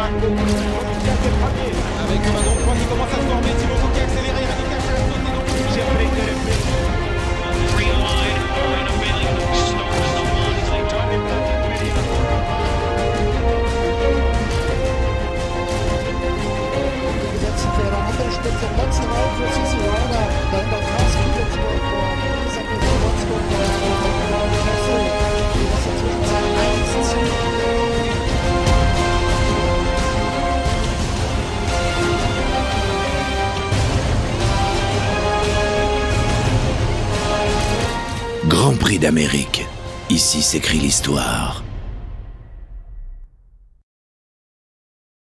Avec un wagon 3 qui commence à se former, qui accéléré, Radical qui a sauté, donc j'ai repris le Green line, and a minute, stops the Barnsley time. gesetzt für eine andere Spitze ganz genau für Sisi Grand Prix d'Amérique. Ici s'écrit l'histoire.